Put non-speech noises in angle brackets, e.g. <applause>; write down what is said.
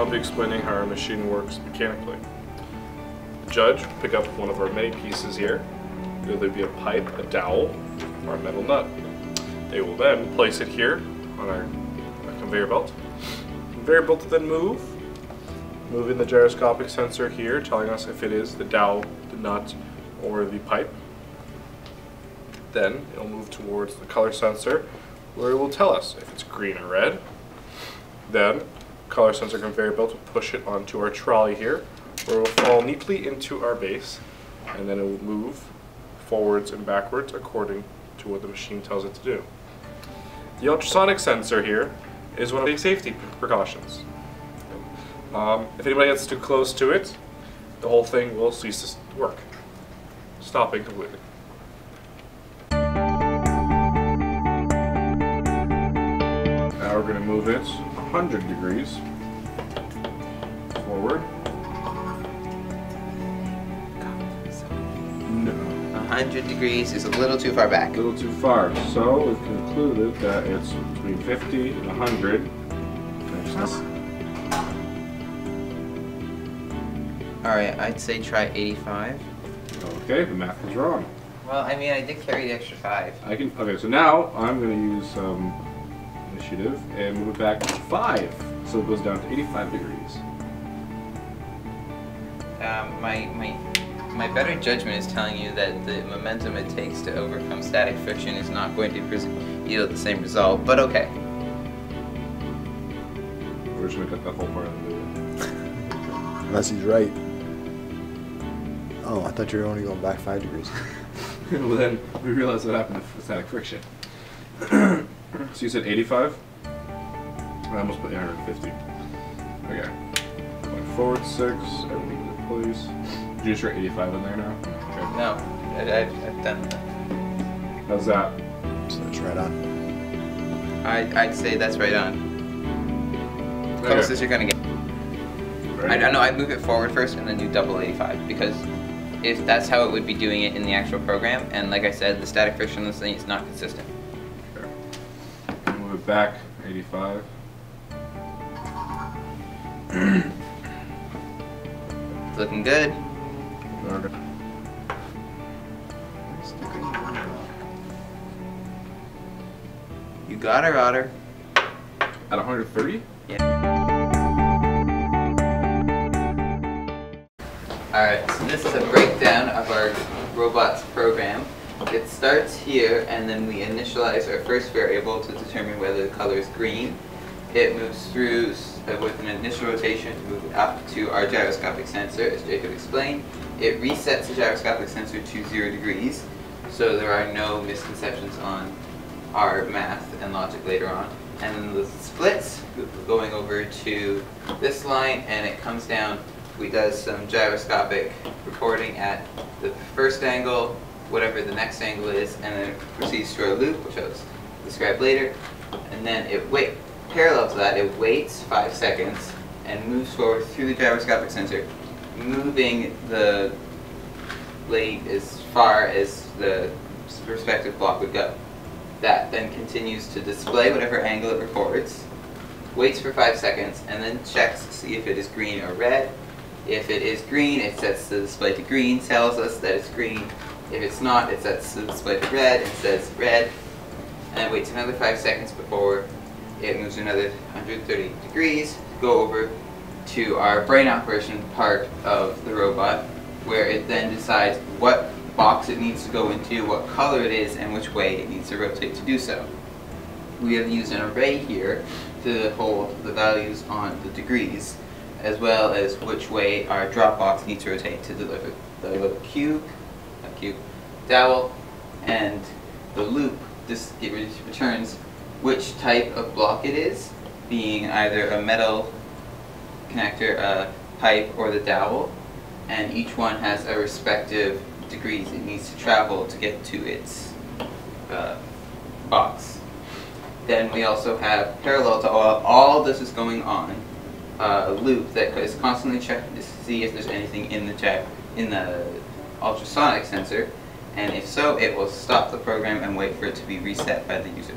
I'll be explaining how our machine works mechanically. The judge will pick up one of our many pieces here. It'll either be a pipe, a dowel, or a metal nut. They will then place it here on our, our conveyor belt. conveyor belt will then move, moving the gyroscopic sensor here, telling us if it is the dowel, the nut, or the pipe. Then it'll move towards the color sensor, where it will tell us if it's green or red. Then, color sensor conveyor belt will push it onto our trolley here, where it will fall neatly into our base, and then it will move forwards and backwards according to what the machine tells it to do. The ultrasonic sensor here is one of the safety precautions. Um, if anybody gets too close to it, the whole thing will cease to work, stopping completely. Now we're going to move it 100 degrees forward. No. 100 degrees is a little too far back. A little too far. So we've concluded that it's between 50 and 100. Alright, I'd say try 85. Okay, the math is wrong. Well, I mean, I did carry the extra 5. I can. Okay, so now I'm going to use um, initiative and move it back to five, so it goes down to 85 degrees. Um, my, my, my better judgment is telling you that the momentum it takes to overcome static friction is not going to yield the same result, but okay. We're just going to cut that whole part of the video. <laughs> Unless he's right. Oh, I thought you were only going back five degrees. <laughs> well, then we realized what happened to static friction. <clears throat> so you said 85? I almost put 150. Okay. Going forward six, everything in place. Did you just write 85 in there now? Okay. No, I, I've, I've done that. How's that? So that's right on. I'd, I'd say that's right on. Closest you're gonna get. I don't know, I'd move it forward first and then do double 85 because if that's how it would be doing it in the actual program, and like I said, the static friction on this thing is not consistent. Move back 85. It's <clears throat> looking good. Okay. You got her, Otter. At 130? Yeah. Alright, so this is a breakdown of our robots program. It starts here and then we initialize our first variable to determine whether the color is green. It moves through uh, with an initial rotation to move up to our gyroscopic sensor, as Jacob explained. It resets the gyroscopic sensor to zero degrees, so there are no misconceptions on our math and logic later on. And then the splits going over to this line and it comes down we does some gyroscopic recording at the first angle, whatever the next angle is, and then it proceeds to our loop, which I'll describe later. And then it wait parallel to that, it waits five seconds and moves forward through the gyroscopic sensor, moving the blade as far as the respective block would go. That then continues to display whatever angle it records, waits for five seconds, and then checks to see if it is green or red, if it is green, it sets the display to green, tells us that it's green. If it's not, it sets the display to red and says red. And it waits another 5 seconds before it moves another 130 degrees to go over to our brain operation part of the robot, where it then decides what box it needs to go into, what color it is, and which way it needs to rotate to do so. We have used an array here to hold the values on the degrees as well as which way our drop box needs to rotate to deliver the cube, cube, dowel, and the loop. This returns which type of block it is, being either a metal connector, a pipe, or the dowel, and each one has a respective degrees it needs to travel to get to its uh, box. Then we also have parallel to all, all this is going on, uh, loop that is constantly checking to see if there's anything in the jet in the ultrasonic sensor, and if so, it will stop the program and wait for it to be reset by the user.